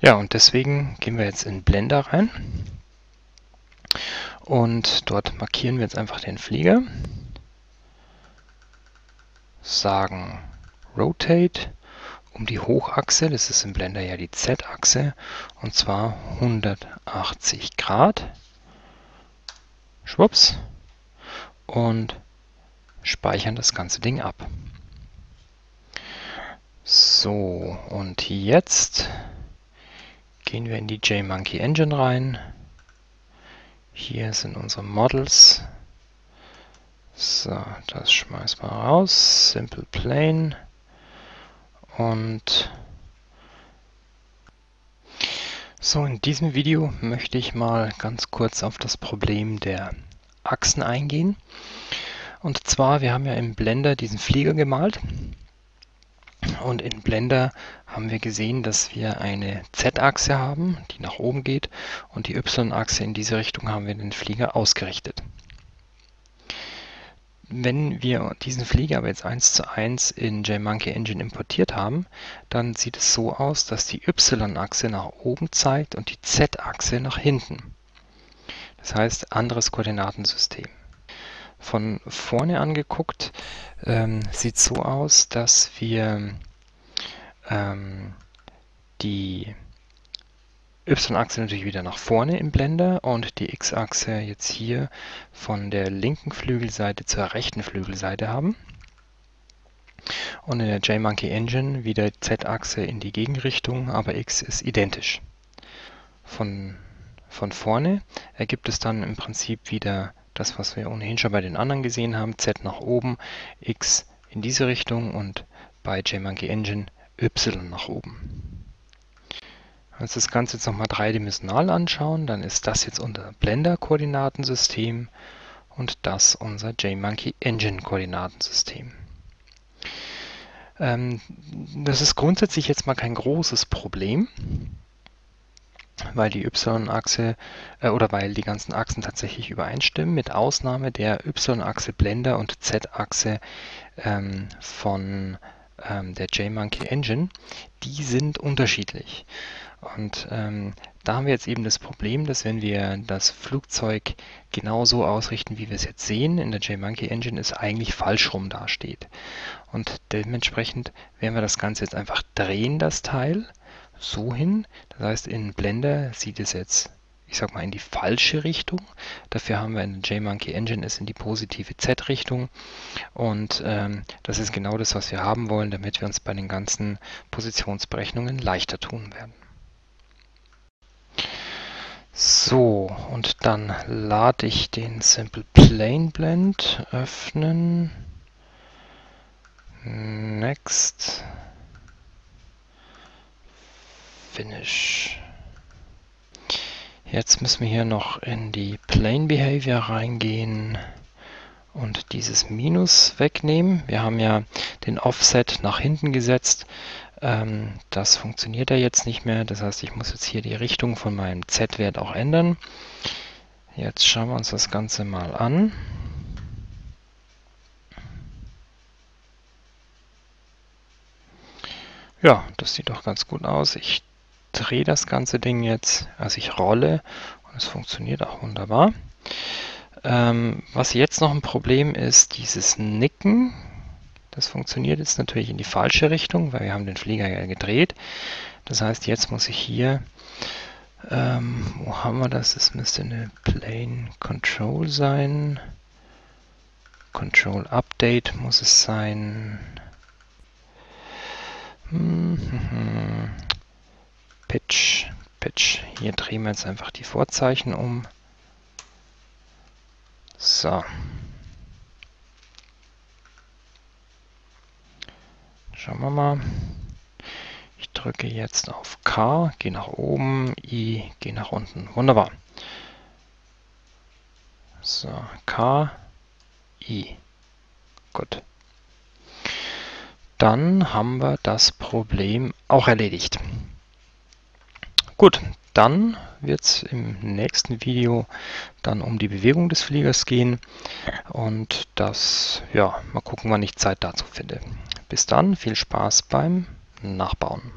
Ja, und deswegen gehen wir jetzt in Blender rein und dort markieren wir jetzt einfach den Flieger, sagen Rotate um die Hochachse, das ist im Blender ja die Z-Achse, und zwar 180 Grad. Schwupps. Und speichern das ganze Ding ab. So, und jetzt gehen wir in die JMonkey Engine rein. Hier sind unsere Models. So, das schmeißen wir raus. Simple Plane. Und so, in diesem Video möchte ich mal ganz kurz auf das Problem der Achsen eingehen. Und zwar, wir haben ja im Blender diesen Flieger gemalt. Und in Blender haben wir gesehen, dass wir eine Z-Achse haben, die nach oben geht, und die Y-Achse in diese Richtung haben wir den Flieger ausgerichtet. Wenn wir diesen Flieger aber jetzt eins zu eins in JMonkey Engine importiert haben, dann sieht es so aus, dass die Y-Achse nach oben zeigt und die Z-Achse nach hinten. Das heißt, anderes Koordinatensystem. Von vorne angeguckt ähm, sieht so aus, dass wir ähm, die Y-Achse natürlich wieder nach vorne im Blender und die X-Achse jetzt hier von der linken Flügelseite zur rechten Flügelseite haben. Und in der JMonkey Engine wieder Z-Achse in die Gegenrichtung, aber X ist identisch. Von, von vorne ergibt es dann im Prinzip wieder das, was wir ohnehin schon bei den anderen gesehen haben, Z nach oben, X in diese Richtung und bei JMonkey Engine Y nach oben. Wenn wir uns das Ganze jetzt nochmal dreidimensional anschauen, dann ist das jetzt unser Blender-Koordinatensystem und das unser JMonkey Engine-Koordinatensystem. Ähm, das ist grundsätzlich jetzt mal kein großes Problem, weil die Y-Achse äh, oder weil die ganzen Achsen tatsächlich übereinstimmen, mit Ausnahme der Y-Achse Blender und Z-Achse ähm, von ähm, der JMonkey Engine. Die sind unterschiedlich. Und ähm, da haben wir jetzt eben das Problem, dass wenn wir das Flugzeug genau so ausrichten, wie wir es jetzt sehen, in der JMonkey Engine es eigentlich falsch rum dasteht. Und dementsprechend werden wir das Ganze jetzt einfach drehen, das Teil, so hin. Das heißt, in Blender sieht es jetzt, ich sag mal, in die falsche Richtung. Dafür haben wir in JMonkey Engine es in die positive Z-Richtung. Und ähm, das ist genau das, was wir haben wollen, damit wir uns bei den ganzen Positionsberechnungen leichter tun werden. So, und dann lade ich den Simple Plane Blend, öffnen, Next, Finish. Jetzt müssen wir hier noch in die Plane Behavior reingehen und dieses Minus wegnehmen. Wir haben ja den Offset nach hinten gesetzt. Ähm, das funktioniert ja jetzt nicht mehr. Das heißt, ich muss jetzt hier die Richtung von meinem Z-Wert auch ändern. Jetzt schauen wir uns das Ganze mal an. Ja, das sieht doch ganz gut aus. Ich drehe das ganze Ding jetzt, also ich rolle und es funktioniert auch wunderbar. Ähm, was jetzt noch ein Problem ist, dieses Nicken. Das funktioniert jetzt natürlich in die falsche Richtung, weil wir haben den Flieger ja gedreht. Das heißt, jetzt muss ich hier, ähm, wo haben wir das? Es müsste eine Plane Control sein. Control Update muss es sein. Hm, hm, hm. Pitch, Pitch. Hier drehen wir jetzt einfach die Vorzeichen um. So. Schauen wir mal. Ich drücke jetzt auf K, gehe nach oben, I, gehe nach unten. Wunderbar. So, K, I. Gut. Dann haben wir das Problem auch erledigt. Gut, dann wird es im nächsten Video dann um die Bewegung des Fliegers gehen und das, ja, mal gucken, wann ich Zeit dazu finde. Bis dann, viel Spaß beim Nachbauen.